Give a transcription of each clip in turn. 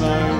snow.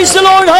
Praise the Lord,